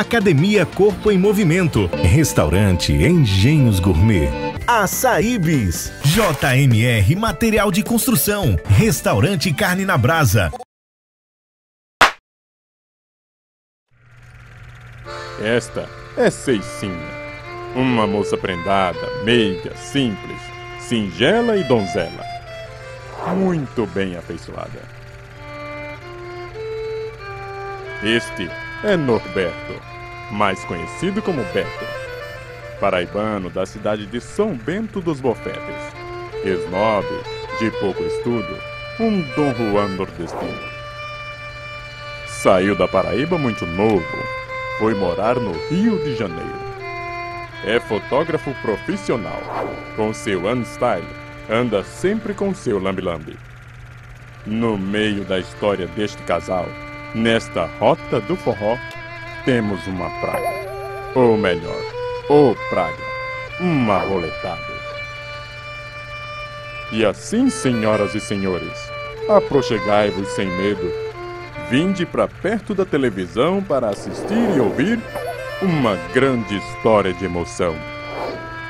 Academia Corpo em Movimento, Restaurante Engenhos Gourmet. Açaíbis, JMR Material de Construção, Restaurante Carne na Brasa. Esta é Ceicinha, uma moça prendada, meiga, simples, singela e donzela, muito bem afeiçoada. Este é Norberto, mais conhecido como Beto, paraibano da cidade de São Bento dos Bofetes, esnobe, de pouco estudo, um Dom Juan nordestino. Saiu da Paraíba muito novo, foi morar no Rio de Janeiro. É fotógrafo profissional, com seu Unstyle, anda sempre com seu lambi-lambi. No meio da história deste casal, Nesta rota do forró, temos uma praga. Ou melhor, ou praga. Uma roletada. E assim, senhoras e senhores, aproxegai-vos sem medo. Vinde para perto da televisão para assistir e ouvir uma grande história de emoção.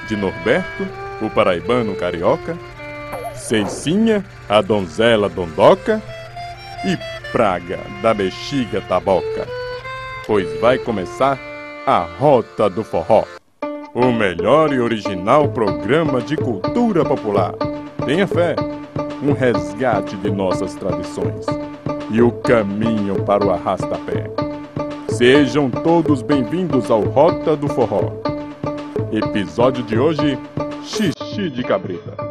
De Norberto, o paraibano carioca, Ceicinha, a donzela dondoca e praga da bexiga taboca. Pois vai começar a Rota do Forró, o melhor e original programa de cultura popular. Tenha fé, um resgate de nossas tradições e o caminho para o arrastapé. Sejam todos bem-vindos ao Rota do Forró. Episódio de hoje: Xixi de Cabrita.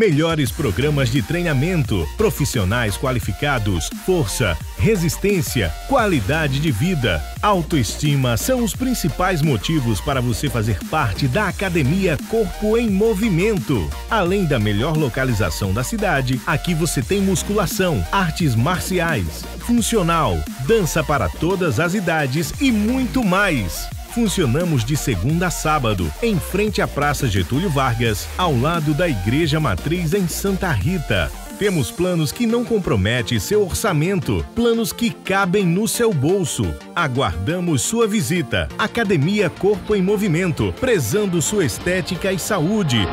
Melhores programas de treinamento, profissionais qualificados, força, resistência, qualidade de vida, autoestima são os principais motivos para você fazer parte da Academia Corpo em Movimento. Além da melhor localização da cidade, aqui você tem musculação, artes marciais, funcional, dança para todas as idades e muito mais. Funcionamos de segunda a sábado, em frente à Praça Getúlio Vargas, ao lado da Igreja Matriz em Santa Rita. Temos planos que não comprometem seu orçamento, planos que cabem no seu bolso. Aguardamos sua visita. Academia Corpo em Movimento, prezando sua estética e saúde.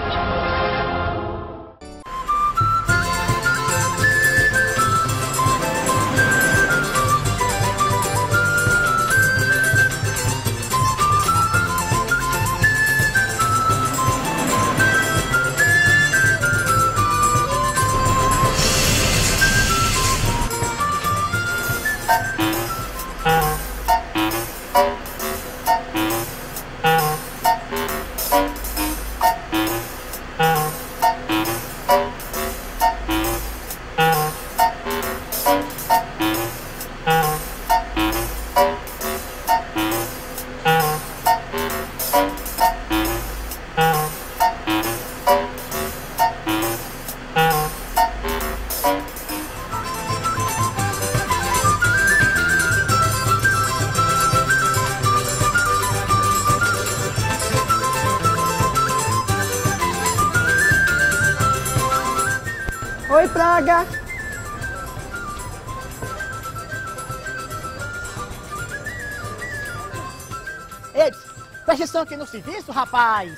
Rapaz.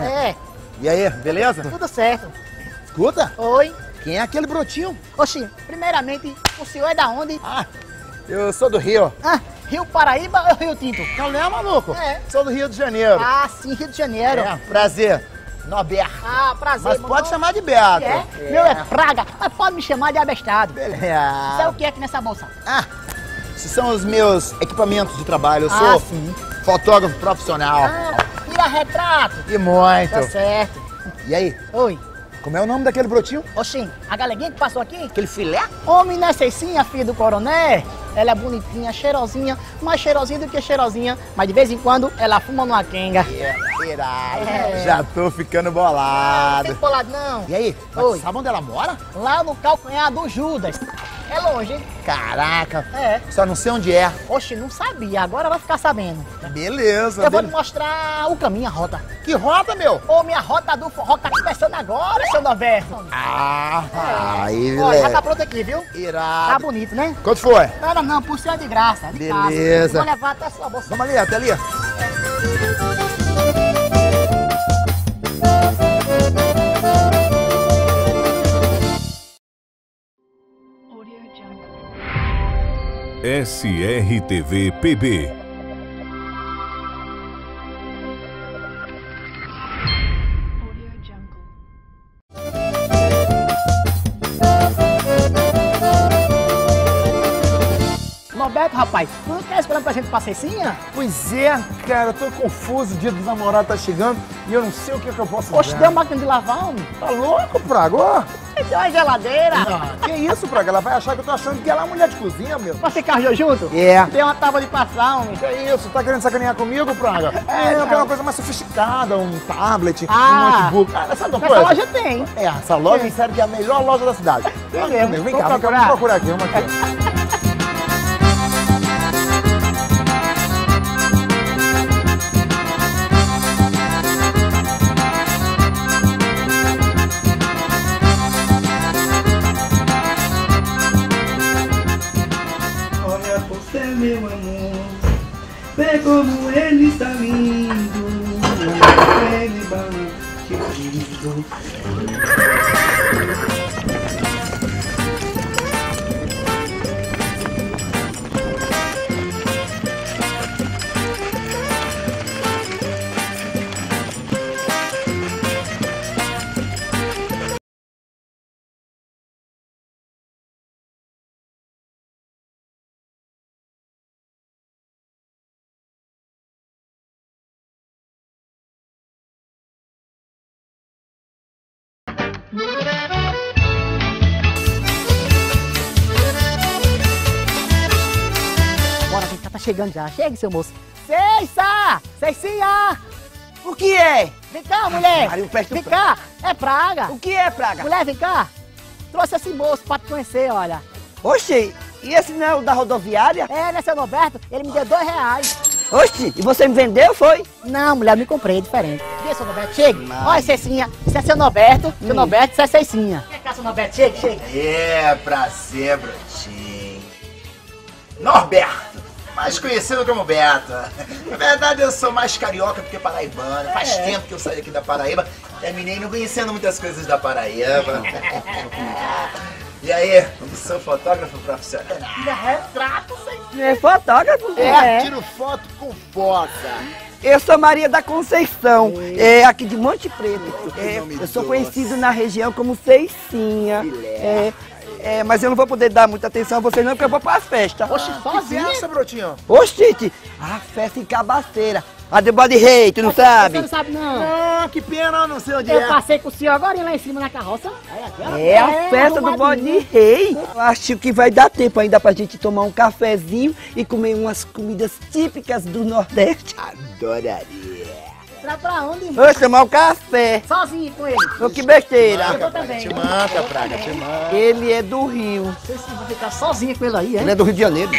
É. E aí, beleza? Tudo certo. Escuta. Oi. Quem é aquele brotinho? Oxi, primeiramente, o senhor é da onde? Ah, eu sou do Rio. Ah, Rio Paraíba ou Rio Tinto? Não lembra, maluco? É. Sou do Rio de Janeiro. Ah, sim, Rio de Janeiro. É, prazer. Norberto. Ah, prazer. Mas pode chamar de Beato. É? é? Meu é Fraga, mas pode me chamar de abestado. Beleza. Sabe o que é aqui nessa bolsa? Ah, Esses são os meus equipamentos de trabalho. Eu Ah, sou sim. fotógrafo profissional. Ah, tira retrato. E muito. Tá certo. E aí, Oi. como é o nome daquele brotinho? Oxi, a galeguinha que passou aqui? Aquele filé? Homem não é Ceicinha, filha do coronel. Ela é bonitinha, cheirosinha, mais cheirosinha do que cheirosinha, mas de vez em quando ela fuma numa quenga. É, irado. É. Já tô ficando Não bolado. tem colado não. E aí, Oi. sabe onde ela mora? Lá no calcanhar do Judas. É longe, hein? Caraca, É. só não sei onde é. Oxi, não sabia, agora vai ficar sabendo. Beleza. Eu vou te mostrar o caminho, a rota. Que rota, meu? Ô, minha rota do forró tá começando agora, seu Norberto. Ah, aí, Olha, já tá pronto aqui, viu? Tá Irado. bonito, né? Quanto foi? Não, não, não, por ser de graça. De Beleza. Casa. Vou levar até a sua bolsa. Vamos ali, até ali. SRTV PB. Norberto, rapaz, tu não quer esperar pra gente pra Cecinha? Pois é, cara, eu tô confuso. O dia dos namorados tá chegando e eu não sei o que, que eu posso dar. tem uma máquina de lavar, homem. Tá louco, Praga? Ó, Tem uma geladeira. que isso, Praga? Ela vai achar que eu tô achando que ela é mulher de cozinha, meu. Pra ficar junto? É. Tem uma tábua de passar, homem. Que isso? Tá querendo sacanear comigo, Praga? É, eu quero uma coisa mais sofisticada, um tablet, Ah. um notebook. Ah, sabe uma coisa? loja tem. É, essa loja Tem. serve que é a melhor loja da cidade. Vem, mesmo. vem, cá, vem cá, vamos procurar aqui, vamos aqui. como chegando já. Chega, seu moço. Ceiça! Ceicinha! O que é? Vem cá, mulher! Vem cá! É praga! O que é, Praga? Mulher, vem cá! Trouxe esse moço pra te conhecer, olha. Oxi, e esse não é o da rodoviária? É, né, seu Norberto? Ele me deu dois reais. Oxi, e você me vendeu, foi? Não, mulher, eu me comprei, é diferente. Vê, seu Norberto, chegue. Olha, Ceicinha, isso é seu Norberto, seu Norberto, isso é Ceicinha. Vem cá, seu Norberto, chegue, chegue. É, prazer, brotinho. Norberto, mais conhecido como Beto. Na verdade, eu sou mais carioca do que paraibano. Faz tempo que eu saí aqui da Paraíba. Terminei não conhecendo muitas coisas da Paraíba. e aí, eu sou fotógrafo profissional. Tira retrato, Ceicinha. É fotógrafo? É. tiro foto com foto. Eu sou Maria da Conceição, é aqui de Monte Preto. que É, eu sou doce. conhecido na região como Ceicinha. É, é, mas eu não vou poder dar muita atenção a vocês não, porque eu vou para as festas. Oxe, sozinha. Festa, brotinho. Oxi, a festa em Cabaceira. A de Body Rei, tu não sabe? Você não sabe, não. Que pena, eu não sei onde Eu é. passei com o senhor agora lá em cima na carroça. Aí, aqui, ó. É a festa do. Bode Rei. Eu acho que vai dar tempo ainda pra gente tomar um cafezinho e comer umas comidas típicas do Nordeste. Adoraria. Pra, pra onde? Vamos tomar um café. Sozinho com ele. Ô, que besteira. Eu também. Te manta, Praga, te manta. Ele é do Rio. Vocês vão ficar sozinho com ele aí, Ele hein? é do Rio de Janeiro.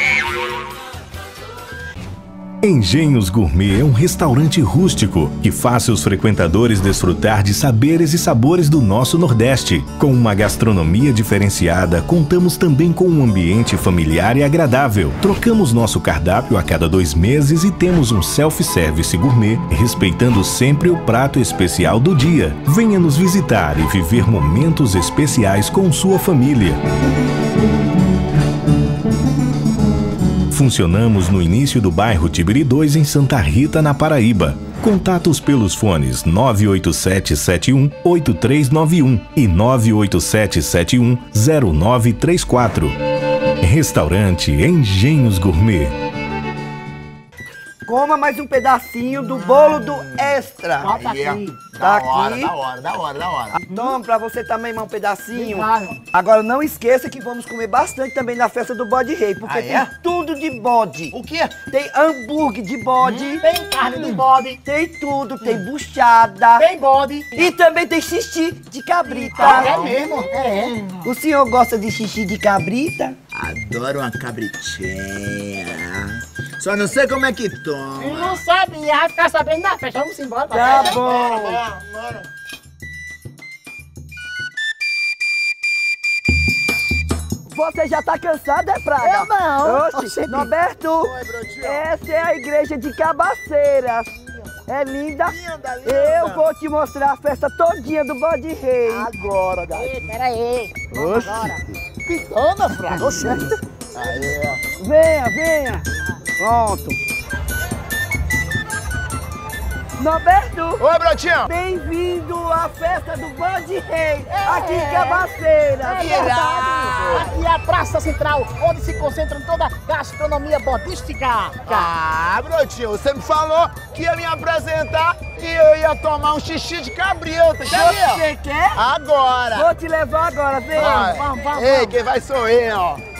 Engenhos Gourmet é um restaurante rústico que faz seus frequentadores desfrutar de saberes e sabores do nosso Nordeste. Com uma gastronomia diferenciada, contamos também com um ambiente familiar e agradável. Trocamos nosso cardápio a cada dois meses e temos um self-service gourmet, respeitando sempre o prato especial do dia. Venha nos visitar e viver momentos especiais com sua família. Funcionamos no início do bairro Tibiri 2 em Santa Rita, na Paraíba. Contatos pelos fones 98771 8391 e 98771 0934. Restaurante Engenhos Gourmet. Coma mais um pedacinho do bolo do extra. Bota Aí, ó. aqui. Tá Da hora, aqui. da hora, da hora, da hora. Toma pra você também, irmão, um pedacinho. Obrigado. Agora não esqueça que vamos comer bastante também na festa do bode rei, porque Ah, tem é? tudo de bode. O quê? Tem hambúrguer de bode, Tem carne de bode, tem tudo, tem buchada. tem bode. E também tem xixi de cabrita. É mesmo? É. O senhor gosta de xixi de cabrita? Adoro uma cabritinha. Só não sei como é que toma. Não sabe, vai ficar sabendo na festa. Vamos embora. pra Tá festa. bom. Bora, bora. Você já tá cansado, é Praga? Eu não. Oxi. Norberto, Brotinho. essa é a igreja de Cabaceiras. É linda. Linda, linda. Eu vou te mostrar a festa todinha do bode rei. Agora, gato. Ei, pera aí. Oxi. Agora. Pitona, Fraga. Oxê. Aí, ó. Venha, venha. Pronto. Norberto, Oi, Brotinho. bem-vindo à festa do bode rei, aqui em Cabaceiras. É verdade. Aqui é a Praça Central, onde se concentra toda a gastronomia bodística. Ah, Brotinho, você me falou que ia me apresentar e eu ia tomar um xixi de cabrito, quer ver? Você quer? Agora. Vou te levar agora, vem. Vai. vamos, vamos, Ei, vamos. quem vai sou eu, ó.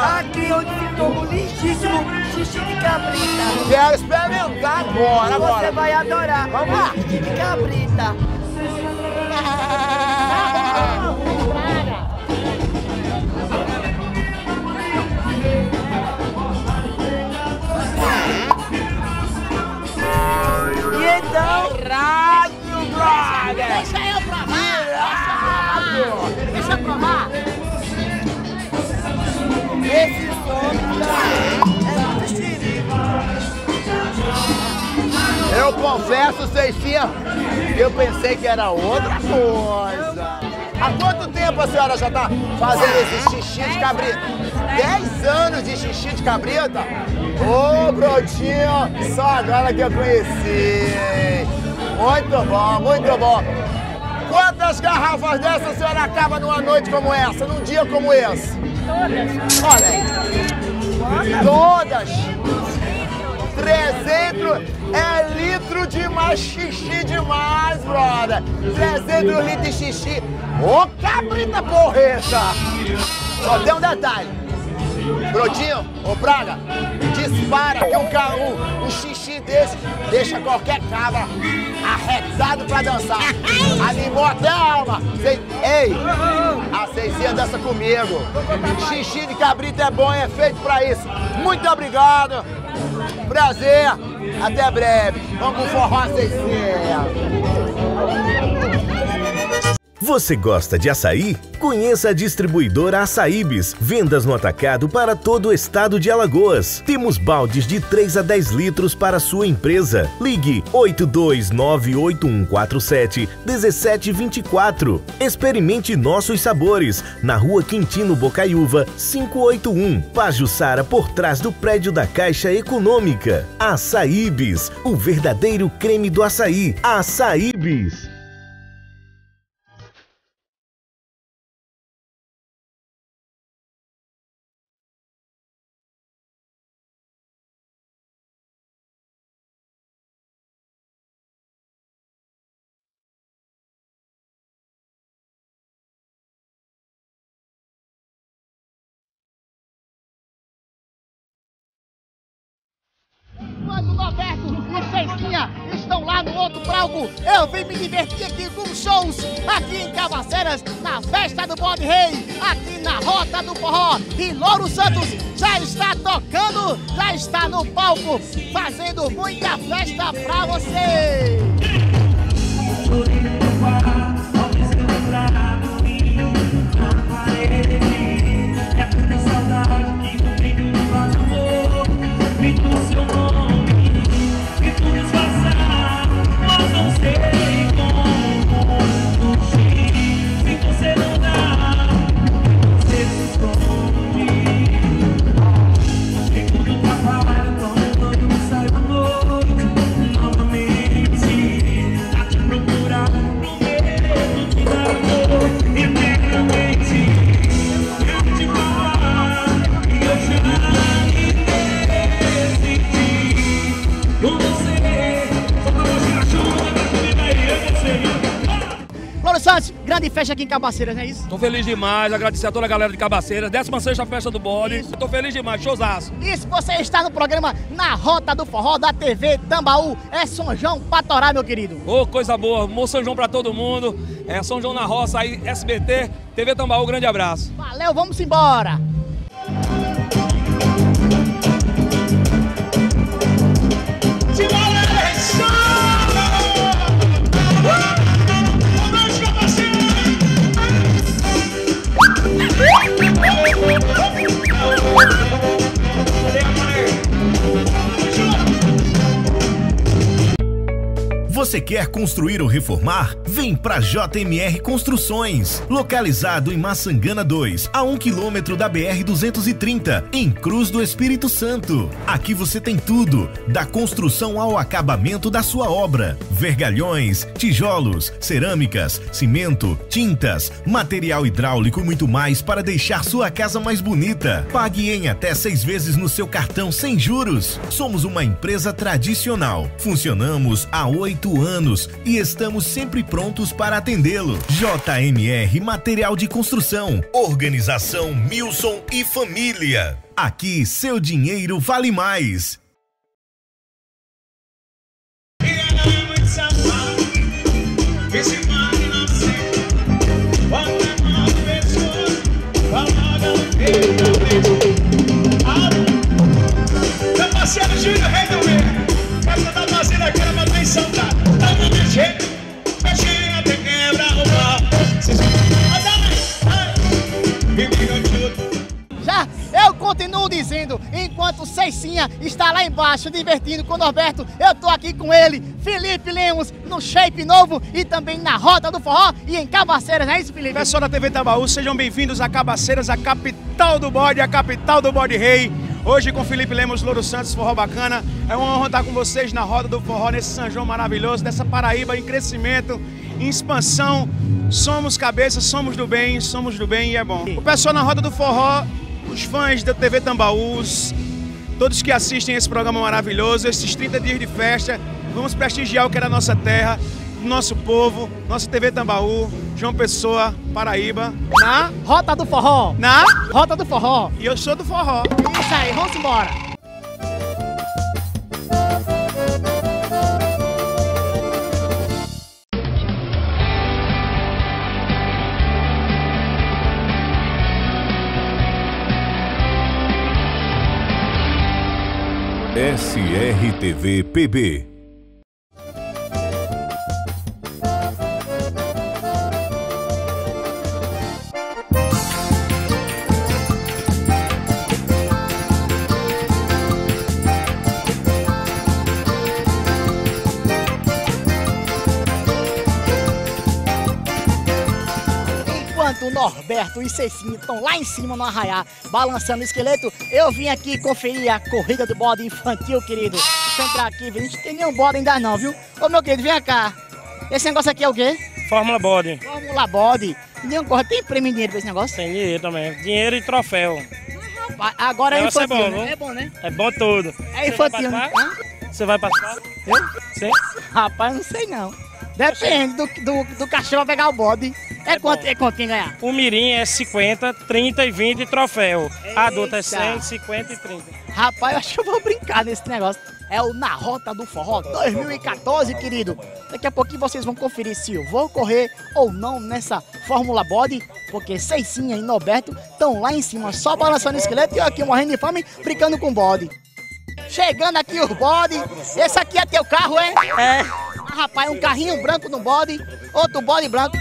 Aqui onde se toma o legítimo xixi de cabrita. Quero experimentar agora, Você agora. vai adorar. Vamos lá. Xixi de cabrita. E então, Rádio Braga. Deixa eu provar. Deixa eu provar. esse som é Eu confesso, Ceicinha, que eu pensei que era outra coisa. Há quanto tempo a senhora já tá fazendo esse xixi de cabrita? Dez anos de xixi de cabrita? Ô, brotinho, só agora que eu conheci. Muito bom, muito bom. Quantas garrafas dessas a senhora acaba numa noite como essa, num dia como esse? Olha. Todas. 300 é litro de mais xixi demais, brother. 300 litros de xixi. Ô, cabrita porreta! Só tem um detalhe. Brotinho, ô Praga, dispara que um, um, um xixi desse deixa qualquer cabra arretado pra dançar. Animou até a alma. Cê- Ei, a Ceicinha dança comigo. Xixi de cabrita é bom, é feito pra isso. Muito obrigado. Prazer. Até breve. Vamos pro forró, Ceicinha. Você gosta de açaí? Conheça a distribuidora Açaíbes. Vendas no atacado para todo o estado de Alagoas. Temos baldes de 3 a 10 litros para sua empresa. Ligue 82981471724. Experimente nossos sabores. Na rua Quintino Bocaiúva, 581. Pajuçara, por trás do prédio da Caixa Econômica. Açaíbes, o verdadeiro creme do açaí. Açaíbes. Me divertir aqui com shows aqui em Cabaceiras, na festa do Bode Rei, aqui na Rota do Forró. E Louro Santos já está tocando, já está no palco, fazendo muita festa pra você. Grande festa aqui em Cabaceiras, não é isso? Tô feliz demais, agradecer a toda a galera de Cabaceiras. 16 festa do bode. Tô feliz demais, showzaço. Isso, você está no programa Na Rota do Forró da TV Tambaú. É São João Patorá, meu querido. Ô, coisa boa. Mo São João pra todo mundo. É São João na Roça aí, SBT, TV Tambaú, grande abraço. Valeu, vamos embora. Você quer construir ou reformar? Vem pra JMR Construções. Localizado em Maçangana 2, a 1 quilômetro da BR 230, em Cruz do Espírito Santo. Aqui você tem tudo, da construção ao acabamento da sua obra: vergalhões, tijolos, cerâmicas, cimento, tintas, material hidráulico e muito mais para deixar sua casa mais bonita. Pague em até seis vezes no seu cartão sem juros. Somos uma empresa tradicional. Funcionamos há oito anos e estamos sempre prontos para atendê-lo. JMR Material de Construção. Organização Milson e Família. Aqui seu dinheiro vale mais. Está lá embaixo divertindo com o Norberto, eu tô aqui com ele, Felipe Lemos, no Shape Novo e também na Rota do Forró e em Cabaceiras, não é isso, Felipe? Pessoal da TV Tambaú, sejam bem-vindos a Cabaceiras, a capital do bode, a capital do bode rei. Hoje com Felipe Lemos, Louro Santos, Forró Bacana. É uma honra estar com vocês na roda do forró, nesse São João maravilhoso, dessa Paraíba em crescimento, em expansão. Somos cabeça, somos do bem, somos do bem e é bom. O pessoal na roda do forró, os fãs da TV Tambaús, todos que assistem esse programa maravilhoso, esses 30 dias de festa, vamos prestigiar o que é da nossa terra, nosso povo, nossa TV Tambaú, João Pessoa, Paraíba, na Rota do Forró. Na Rota do Forró. E eu sou do forró. Isso aí, vamos embora. SRTV PB. Norberto e Cecinho estão lá em cima no arraiá, balançando o esqueleto, eu vim aqui conferir a corrida do bode infantil, querido. Deixa eu entrar aqui, a gente não tem nenhum bode ainda não, viu? Ô meu querido, vem cá. Esse negócio aqui é o quê? Fórmula Body. Fórmula Bode. Nenhum corre. Tem prêmio em dinheiro pra esse negócio? Tem dinheiro também. Dinheiro e troféu. Rapaz, Agora é Negócio é infantil, bom, né? viu? É bom, né? É bom tudo. É infantil, né? Hã? Você vai participar? Eu? Sim. Rapaz, não sei não. Depende do, do, do cachorro pegar o bode. É, quanto, é quanto quem ganhar? O mirim é 50, 30 e 20 troféu. Adulto é 100, Eita. 50 e 30. Rapaz, eu acho que eu vou brincar nesse negócio. É o Na Rota do Forró 2014, querido. Daqui a pouquinho vocês vão conferir se eu vou correr ou não nessa Fórmula Body, porque Ceicinha e Norberto estão lá em cima só balançando o esqueleto e eu aqui morrendo de fome brincando com o bode. Chegando aqui os bode. Esse aqui é teu carro, é? É. Rapaz, um carrinho branco no bode, outro bode branco.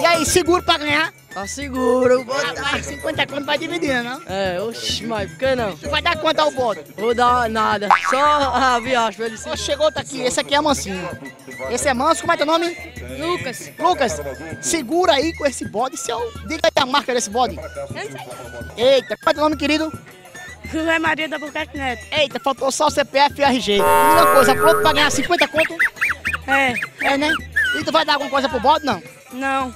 E aí, seguro pra ganhar? Tá seguro. Rapaz, 50 conto vai dividir, não? É, oxi, mas por que não? Tu vai dar quanto ao bode? Vou dar nada. Só a viagem pra ele chegou outro aqui, esse aqui é mansinho. Esse é manso, como é teu nome? Lucas. Lucas, segura aí com esse bode, se eu... Diga aí a marca desse bode. Eita, como é teu nome, querido? José Maria da Buquete Neto. Eita, faltou só o CPF e RG. Uma coisa, pronto pra ganhar 50 conto? É. É, né? E tu vai dar alguma coisa pro bode, não? Não.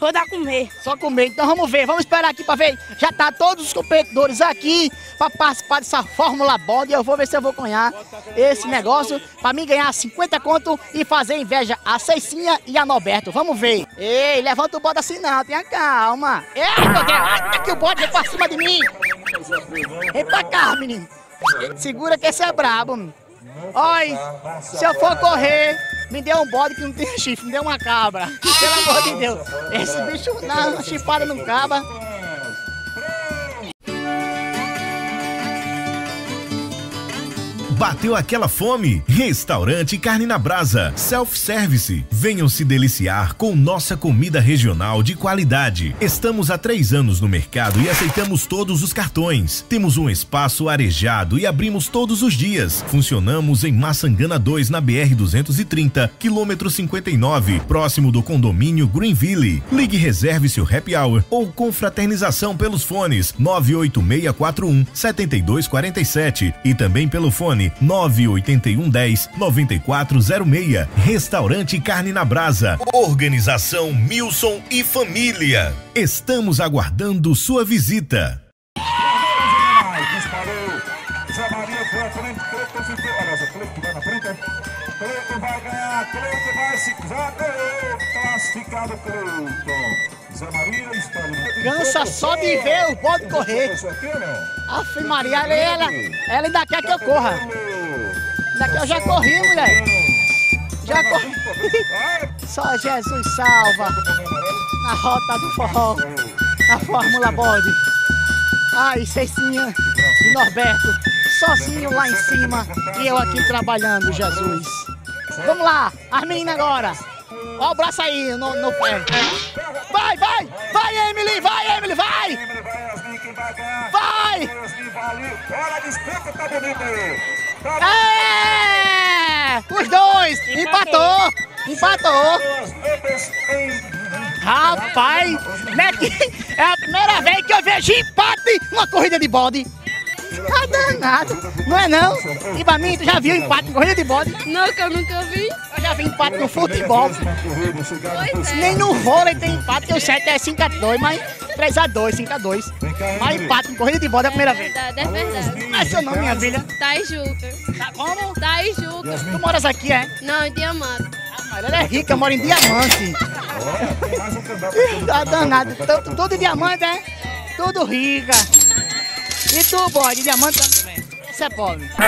Vou dar comer. Só comer. Então vamos ver, vamos esperar aqui pra ver. Já tá todos os competidores aqui pra participar dessa Fórmula Bond. Eu vou ver se eu vou ganhar esse negócio pra mim ganhar 50 conto e fazer inveja a Ceicinha e a Norberto. Vamos ver. Ei, levanta o bode assim não, tenha calma. Ei, meu Deus, ai, que o bode vem pra cima de mim. Vem pra cá, menino. Segura que esse é brabo. Olha, se eu for correr, me dê um bode que não tem chifre, me dê uma cabra. Pelo amor de Deus. Esse bicho na chifrada não caba. Bateu aquela fome? Restaurante Carne na Brasa, self-service. Venham se deliciar com nossa comida regional de qualidade. Estamos há três anos no mercado e aceitamos todos os cartões. Temos um espaço arejado e abrimos todos os dias. Funcionamos em Maçangana 2, na BR 230, quilômetro 59, próximo do condomínio Greenville. Ligue e reserve seu happy hour ou confraternização pelos fones 98641 7247 e também pelo fone 981 10 9406. Restaurante Carne na Brasa. Organização Milson e Família. Estamos aguardando sua visita. Cleiton vai ganhar. Cleiton vai se. Já ganhou. Classificado Cleiton. Cansa só de ver o bode correr. Aff, Maria, ela, ela, ela ainda quer que eu corra. Ainda que eu já corri, mulher. Já corri. Só Jesus salva. Na rota do forró. Na Fórmula Bode. Ai, Ceicinha e Norberto. Sozinho lá em cima. E eu aqui trabalhando, Jesus. Vamos lá, as meninas agora. Olha o braço aí no, no pé. Vai, Emily! Vai, Emily! Vai! Vai! Olha a disputa, tá bonita aí. É! Os dois! Empatou! Empatou! Rapaz, é a primeira vez que eu vejo empate numa corrida de bode. Tá danado, não é não? E pra mim, tu já viu empate em corrida de bode? Não, que eu nunca vi. Eu já vi empate no futebol. Pois é. Nem no vôlei tem empate, que o 7 é 5x2, mas 3x2, 5x2. Mas empate em corrida de bode é a primeira É vez. verdade, é verdade. Como é seu nome, minha filha? Taijuca. Tá como? Taijuca. Tu moras aqui, é? Não, em Diamante. Mas ela é rica, mora em diamante. Tá danado. Tudo, tudo diamante, é? Tudo rica. E tu, bode, diamante também. Esse é pobre.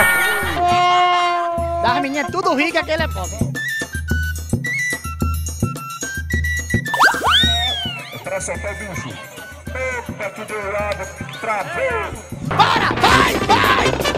Das meninas tudo rica, aquele é pobre. Pressa até bicho. Eita, que deu lado. Travou. Para! Vai! Vai!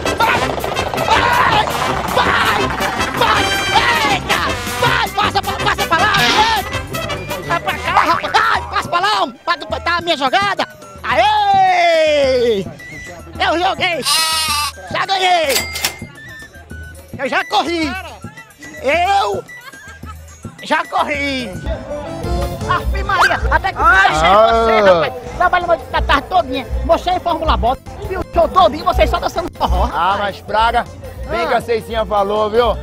Corri! Eu já corri! Aff, Maria, até que achei você, rapaz! Trabalhando a tarde todinha, mostrei em Fórmula Bota, viu o show todinho, vocês só dançando forró. Ah, mas Praga, bem Ah. que a Ceicinha falou, viu?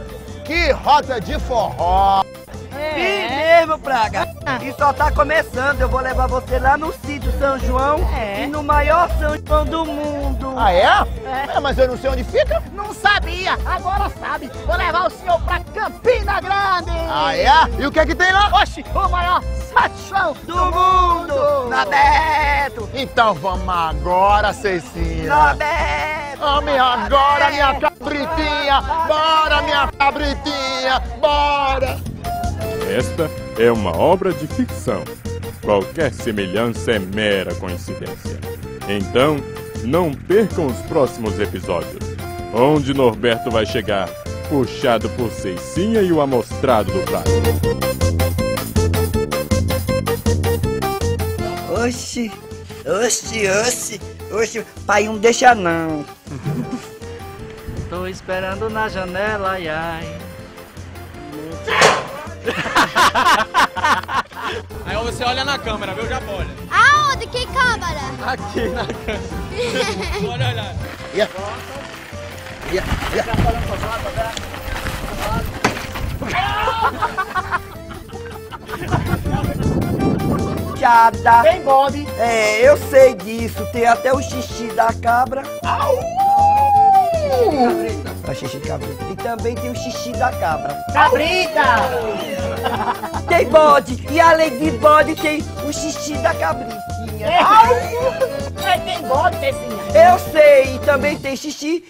Que rota de forró! Sim mesmo, Praga. E só tá começando. Eu vou levar você lá no sítio São João É. e no maior São João do mundo. Ah, é? É. É, mas eu não sei onde fica. Não sabia, agora sabe. Vou levar o senhor pra Campina Grande. Ah, é? E o que é que tem lá? Oxe, o maior satisfação Do mundo! Norberto! Então vamos agora, Ceicinha. Norberto! Vamos agora, minha cabritinha! Bora, minha cabritinha! Bora! Esta é uma obra de ficção. Qualquer semelhança é mera coincidência. Então, não percam os próximos episódios, onde Norberto vai chegar, puxado por Ceicinha e o amostrado do prato. Oxi, oxi, oxi, oxi. Pai, não deixa não. Tô esperando na janela, ai, ai. Aí você olha na câmera, viu? Já olha. Aonde? Que câmera? Aqui na câmera. Olha, olha. Yeah. Yeah. Yeah. chanchada. Tem bode. É, eu sei disso. Tem até o xixi da cabra. A xixi de cabrita. E também tem o xixi da cabra. Cabrita! Tem bode. E além de bode, tem o xixi da cabritinha. É, tem bode, Tecinha. Eu sei. E também tem xixi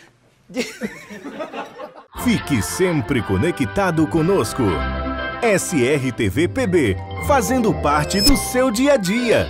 de... Fique sempre conectado conosco. SRTV PB, fazendo parte do seu dia a dia.